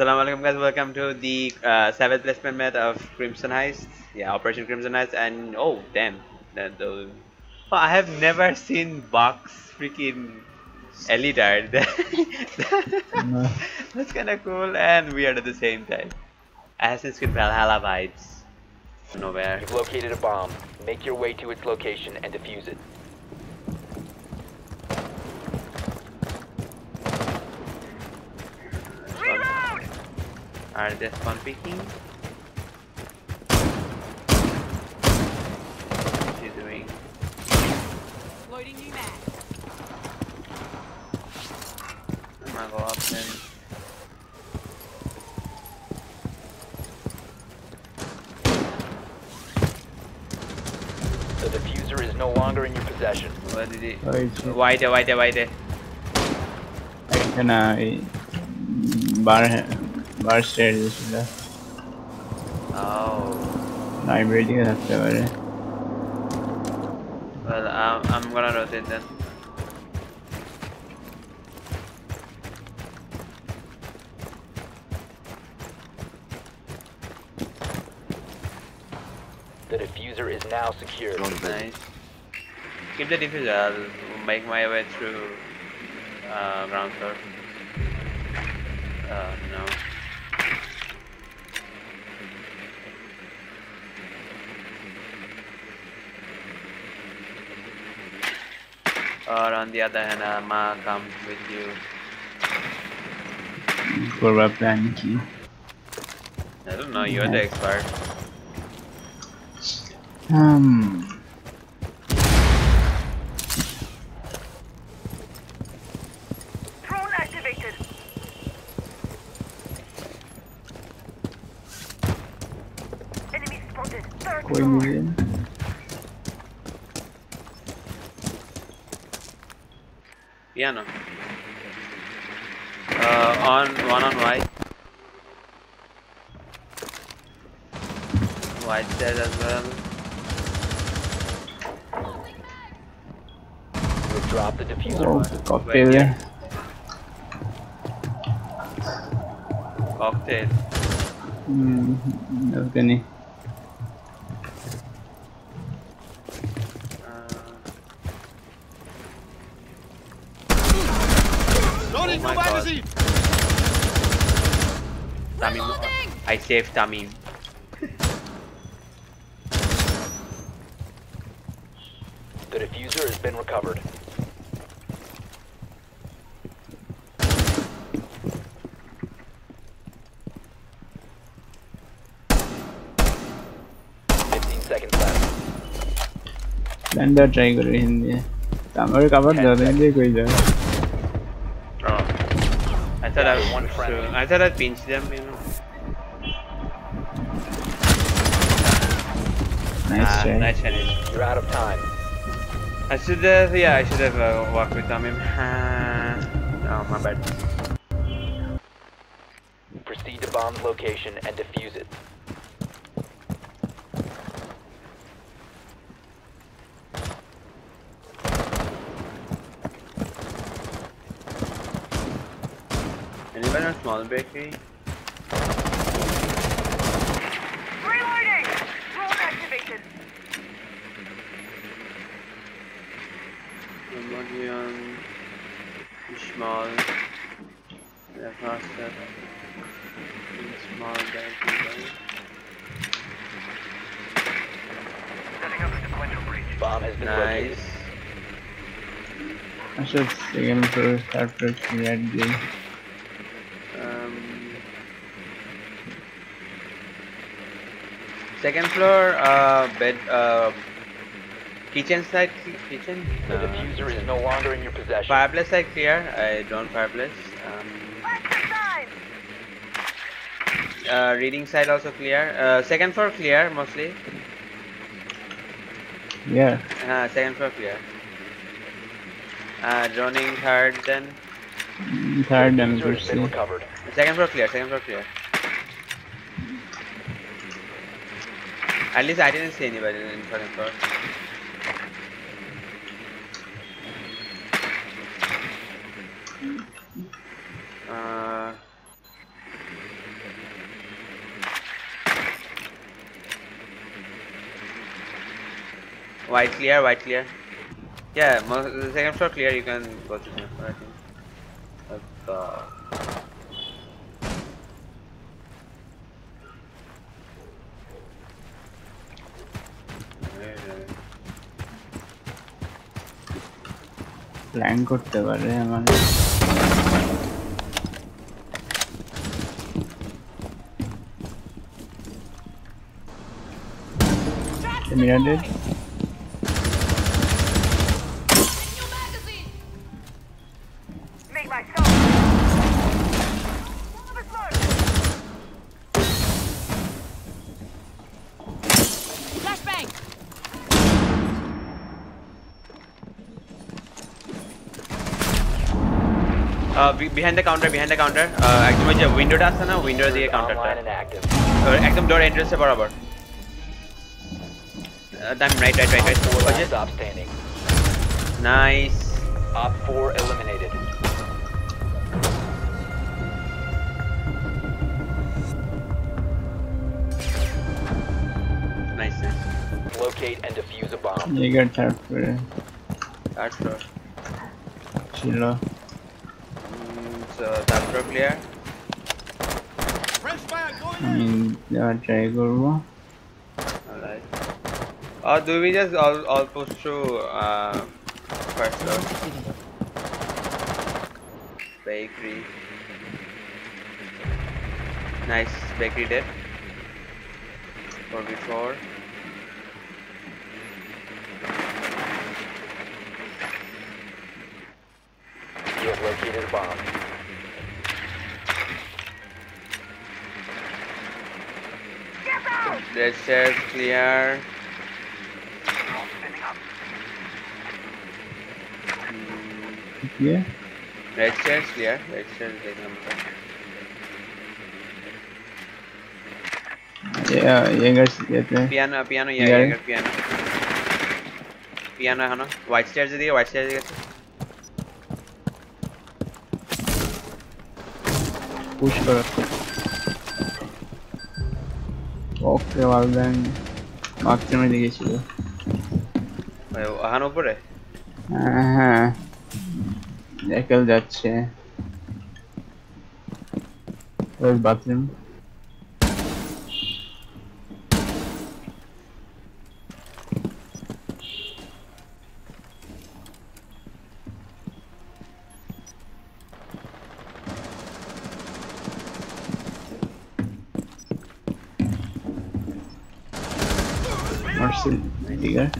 Assalamu alaikum guys, welcome to the uh, Savage placement method of Crimson Heist. Yeah, Operation Crimson Heist and oh damn. That, the, oh, I have never seen box freaking Elitard. That's kinda cool and weird at the same time. Assassin's Creed Valhalla vibes. Nowhere. You've located a bomb. Make your way to its location and defuse it. are they spawn picking? What's he doing? Loading new map. I'm gonna go up then. The defuser is no longer in your possession. What did oh, it? Why the why the why the? I can uh, bar Marshall sila. Oh. Naka-birdie ka na, pare. Well, um, I'm gonna rotate then. The defuser is now secured. Nice. Keep the defuser, I'll make my way through uh, ground floor. Uh, no. or on the other hand, Amma comes with you. For what plan, Nikki? I don't know, you're yeah. the expert. Um. piano. Uh, on one on white. White dead as well. We'll drop the defuser oh, cocktail. Yeah. cocktail mm, no, I saved Tamim. the defuser has been recovered. Standard try করে হিন্দি আমার cover দাদা হিন্দি কই যায় I thought I would. I thought I'd pinch them, you know. Nice, ah, nice finish. You're out of time. I should have, yeah, I should have uh, walked with him. oh, my bad. Proceed to bomb's location and defuse it. Anybody know Small Bakery? Eh? to Star Trek Mirage Game? Um, second floor, uh, bed, uh, kitchen side, kitchen. The defuser is no longer in your possession. Fireplace side clear. I don't fireplace. Um, uh, reading side also clear. Uh, second floor clear mostly. Yeah. Uh, second floor clear. Uh, droning third then. Third and first. Second floor clear, second floor clear. At least I didn't see anybody in second floor. Uh, white clear, white clear. Yeah, mo- the second floor clear. You can go to the I think. Let's go. Plan করতে পারে আমার মিরাডেড Make myself. Cover smoke. Flashbang! Uh, be- behind the counter, behind the counter. Uh, একদম ওই যে উইন্ডোটা আছে না উইন্ডোর দিকে কাউন্টারটা Online and active. একদম ডোর এন্ট্রেন্সে বরাবর time right right right right Four ওই last যে stop standing. Nice Op 4 eliminated. Jäger Tarpware. Eh. Tarpware. Chill. Mm, so Tarpware player. I mean, yeah, try Gurma. Alright. Or do we just all, all push through uh, first door? Bakery. Nice bakery there. 44. has located a bomb. That says clear. Yeah. Red cells clear. Red cells they Yeah. Yeah, Jaegers get there. Piano, piano, yeah, Jaeger, piano. Piano, है ना? White stairs दिए, white stairs दिए. push कर okay वालदैन মারতে মেরে গেছিল আহান উপরে? হ্যাঁ, হ্যাঁ। একাল যাচ্ছে। Bathroom There you go.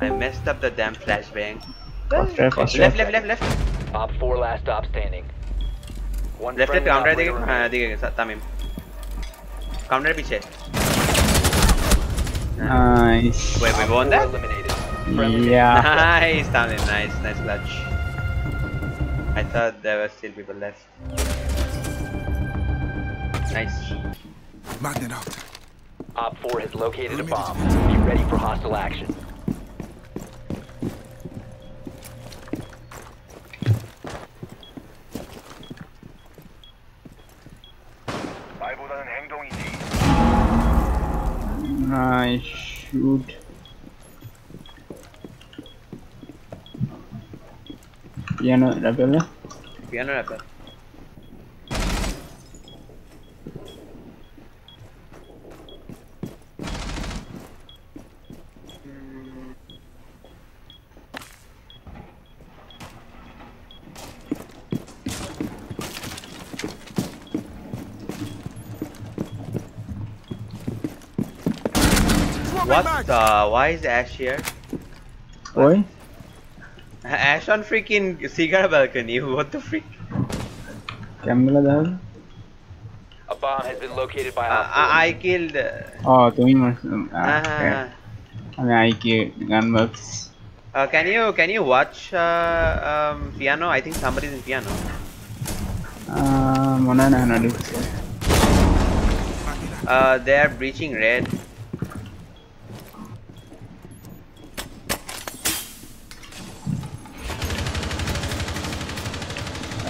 I messed up the damn flashbang. Left, left, left, left. Op 4 last stop standing. One left left counter देखेगा हाँ देखेगा तमिम Counter पीछे uh, Nice. Wait, we won that? Yeah. Nice, Tommy. Nice, nice clutch. I thought there were still people left. Nice. Magnet out. Op 4 has located a bomb. Be ready for hostile action. food. Piano de la perla. Piano de la perla. What the? Why is Ash here? What? Why? Ash on freaking cigar balcony. What the freak? Camera down. A bomb has been located by. Uh, uh I, uh, uh-huh. I killed. Oh, to me, um, uh, okay. I mean, I killed gunbox. Uh, can you can you watch uh, um, piano? I think somebody's in piano. Uh, uh they are breaching red.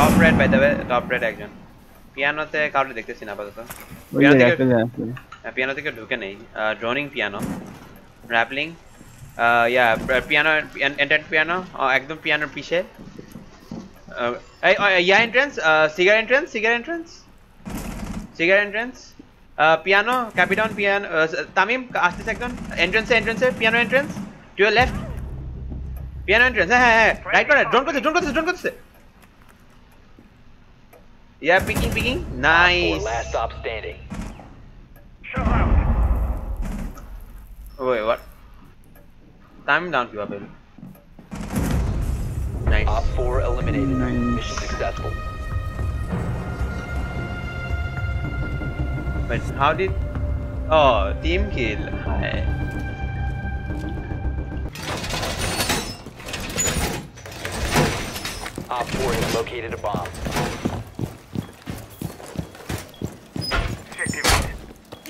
set. Top red, by the way, top red একজন পিয়ানোতে কাউকে দেখতেছি না আপাতত ওই যে piano একটা থেকে আছে পিয়ানো থেকে ঢুকে নেই ড্রোনিং পিয়ানো র্যাপলিং ইয়া পিয়ানো এন্টার পিয়ানো একদম পিয়ানোর পিছে Uh, এই ইয়া entrance cigar entrance cigar entrance cigar entrance piano ক্যাপিটন piano Tamim আসতেছে একজন এন্ট্রেন্সে এন্ট্রেন্সে পিয়ানো এন্ট্রেন্স টু ইয়ার লেফট পিয়ানো এন্ট্রেন্স হ্যাঁ হ্যাঁ হ্যাঁ রাইট করে ড্রোন করতেছে ড্রোন করতেছে ড্রোন করতেছে Yeah, peeking, peeking. Nice. Last stop standing. Shut out. Oh, wait, what? Time down, Cuba baby. Nice. Op four eliminated. Nice. Mission successful. But how did? Oh, team kill. Hi. Op four has located a bomb.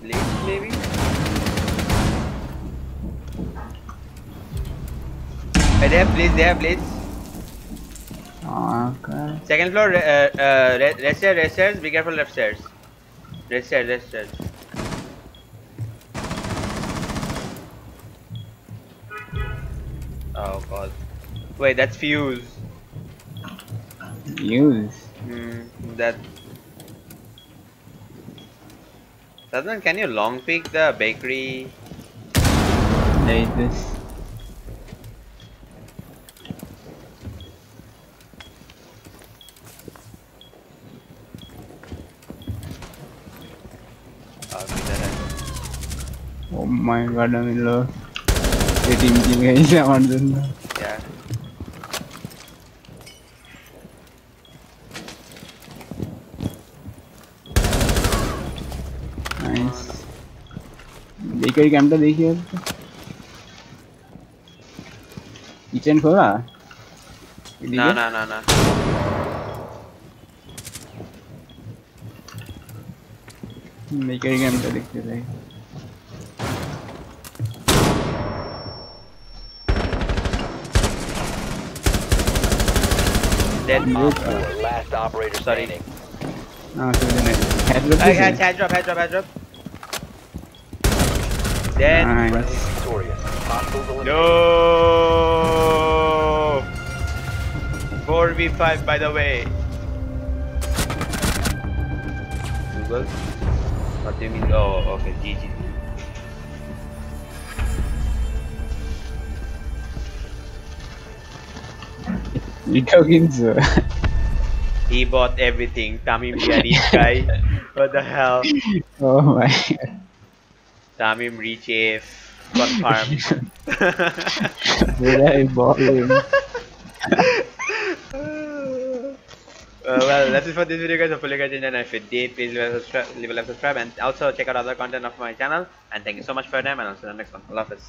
Blitz maybe? Hey, they have blitz. They have blitz. Okay. Second floor. Uh, uh, red stairs. Red stairs. Be careful left stairs. Red stairs. Red stairs. Oh god. Wait, that's Fuze. Use. Hmm, that. Sadhnan, can you long pick the bakery? Need this. Oh my god, I'm in love. Waiting, guys, I want to know. एक ही camera देखिए kitchen खोला ना ना ना ना नहीं कहीं camera देखते रहे Dead mom for last operator sighting. Ah, head drop. Head drop. Head drop. Head drop. Dead. Nice. No. 4v5 by the way. Google? What do you mean? Oh, okay, GG. You go, Ginzo. he bought everything. Tami Biaris guy. what the hell? Oh my god. Damim reaches. Confirm. Wala eh, volume. Uh, well, that's it for this video guys. Hopefully you guys enjoyed and if you did, please leave a, subscribe, leave a like, subscribe and also check out other content of my channel. And thank you so much for your time and I'll see you in the next one. Love this.